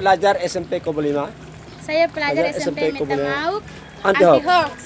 pelajar SMP Kobo Saya pelajar Pelajar SMP SMP Kobolnya. Metamauk. Anti hoax.